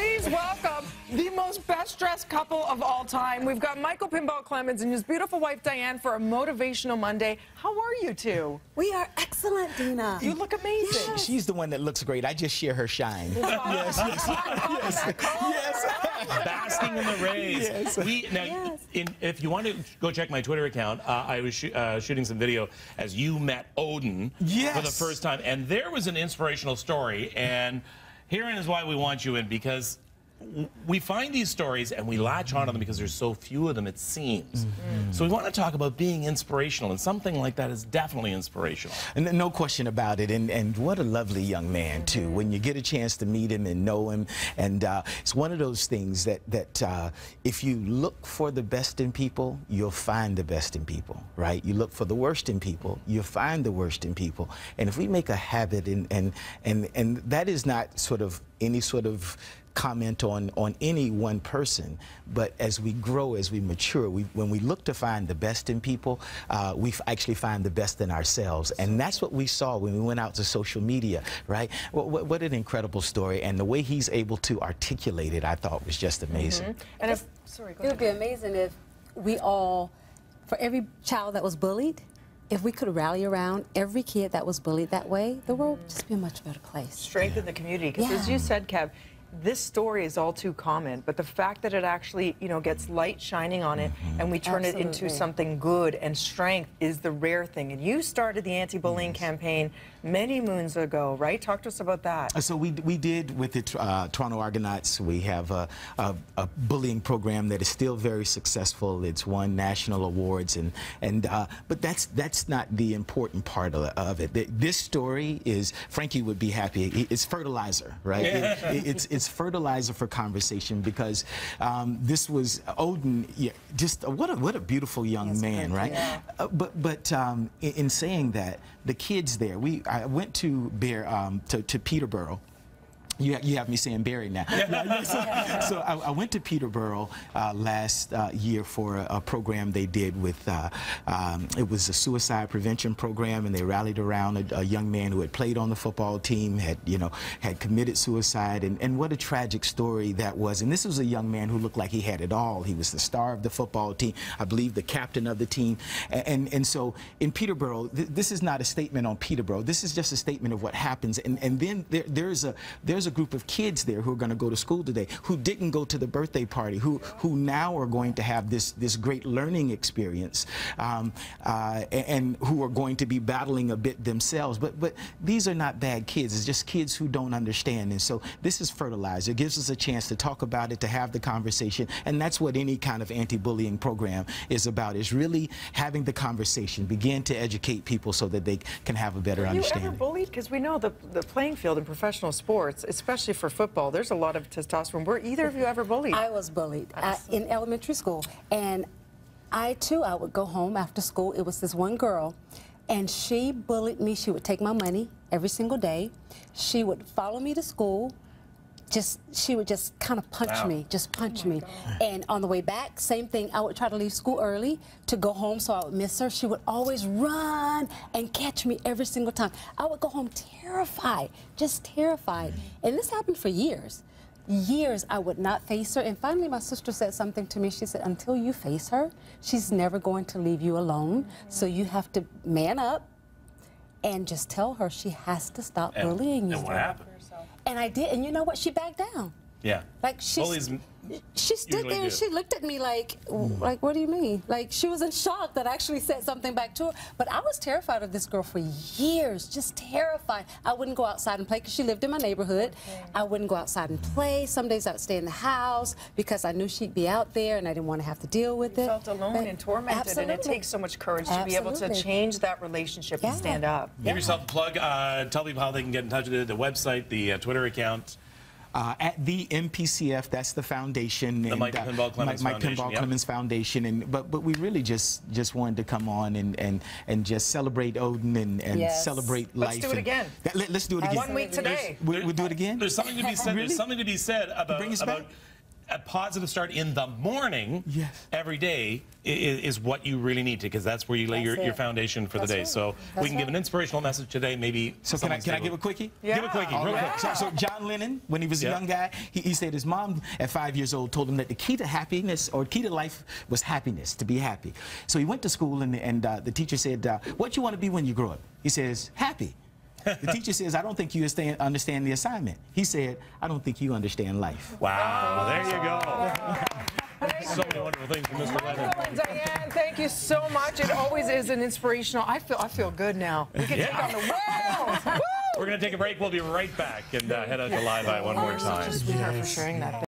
Please welcome the most best dressed couple of all time. We've got Michael Pinball Clemons and his beautiful wife Diane for a motivational Monday. How are you two? We are excellent, Dina. You look amazing. Yes. She's the one that looks great. I just share her shine. yes, yes, yes, yes. Basking in the rays. Yes. We, now, Yes. in, if you want to go check my Twitter account, uh, I was shoo- uh, shooting some video as you met Odin for the first time, and there was an inspirational story. And herein is why we want you in because we find these stories and we latch onto them because there's so few of them, it seems. So we want to talk about being inspirational, and something like that is definitely inspirational. And no question about it. And, and what a lovely young man, too. When you get a chance to meet him and know him. And uh, it's one of those things that, that uh, if you look for the best in people, you'll find the best in people, right? You look for the worst in people, you'll find the worst in people. And if we make a habit, and, and, and, and that is not sort of any sort of comment on, on any one person, but as we grow, as we mature, we, when we look to find the best in people, uh, we f- actually find the best in ourselves. And that's what we saw when we went out to social media, right? What, what, what an incredible story. And the way he's able to articulate it, I thought was just amazing. And if sorry, go It would be amazing if we all, for every child that was bullied, if we could rally around every kid that was bullied that way, the world would just be a much better place. Strengthen the community because as you said, Kev. This story is all too common, but the fact that it actually, you know, gets light shining on it and we turn it into something good and strength is the rare thing. And you started the anti-bullying campaign many moons ago, right? Talk to us about that. Uh, So we, we did with the uh, Toronto Argonauts, we have a, a, a bullying program that is still very successful. It's won national awards, and, and uh, but that's, that's not the important part of, of it. Th- This story is, Frankie would be happy, it's fertilizer, right? It- it- it's, it's fertilizer for conversation because um, this was Odin, yeah, just uh, what a, what a beautiful young man, right? Uh, but but um, in, in saying that, the kids there, we I went to Bear um, to, to Peterborough. You, you have me saying Barry now. so so I, I went to Peterborough uh, last uh, year for a, a program they did with, uh, um, it was a suicide prevention program, and they rallied around a, a young man who had played on the football team, had, you know, had committed suicide, and, and what a tragic story that was. And this was a young man who looked like he had it all. He was the star of the football team, I believe the captain of the team. And, and, and so in Peterborough, th- this is not a statement on Peterborough. This is just a statement of what happens. And, and then there, there's, a, there's a group of kids there who are going to go to school today who didn't go to the birthday party, who, who now are going to have this, this great learning experience um, uh, and, and who are going to be battling a bit themselves. But, but these are not bad kids. It's just kids who don't understand. And so this is fertilizer. It gives us a chance to talk about it, to have the conversation. And that's what any kind of anti-bullying program is about, is really having the conversation, begin to educate people so that they can have a better Were you understanding. ever bullied? Because we know the, the playing field in professional sports, especially for football, there's a lot of testosterone. Were either of you ever bullied? I was bullied uh, in elementary school, and I too, I would go home after school. It was this one girl, and she bullied me. She would take my money every single day. She would follow me to school. Just she would just kind of punch Wow. me, just punch me. And on the way back, same thing. I would try to leave school early to go home, so I would miss her. She would always run and catch me every single time. I would go home terrified, just terrified. Mm-hmm. And this happened for years years I would not face her. And finally, my sister said something to me. She said, Until you face her, she's never going to leave you alone. So you have to man up and just tell her she has to stop And, bullying you. and what happened? And I did. And you know what? She backed down. Yeah. Like she, Bullies she stood usually there and she looked at me like, like, what do you mean? Like she was in shock that I actually said something back to her. But I was terrified of this girl for years, just terrified. I wouldn't go outside and play because she lived in my neighborhood. I wouldn't go outside and play. Some days I would stay in the house because I knew she'd be out there and I didn't want to have to deal with it. felt alone But- and tormented, and it takes so much courage to be able to change that relationship and stand up. Give yourself a plug. Uh, tell people how they can get in touch with you, the website, the uh, Twitter account. Uh, at the MPCF, that's the foundation. The Mike Pinball Clemons Mike, Foundation, Pinball yep. Clemons Foundation, and but but we really just just wanted to come on and and and just celebrate Odin and, and Yes. celebrate Let's life. do it again. That- let, us do it again. One week today. We, we'll do it again. There's something to be said. Really? There's something to be said about Bring us about back? a positive start in the morning Yes. every day is, is what you really need to, because that's where you lay your, That's your it. foundation for That's the day. right. So That's we can give an inspirational message today. Maybe. So can I, can I give a quickie? Yeah. Give a quickie, real All quick. So, so John Lennon, when he was a Yeah. young guy, he, he said his mom at five years old told him that the key to happiness or key to life was happiness, to be happy. So he went to school and, and uh, the teacher said, uh, what you want to be when you grow up? He says, happy. The teacher says, I don't think you understand, understand the assignment. He said, I don't think you understand life. Wow, there you go. so many wonderful things from Mr. Lennon. And Diane, thank you so much. It always is an inspirational. I feel I feel good now. We can yeah. take on the world. We're going to take a break. We'll be right back and uh, head out to Live Eye one more time. Sweetheart for sharing that.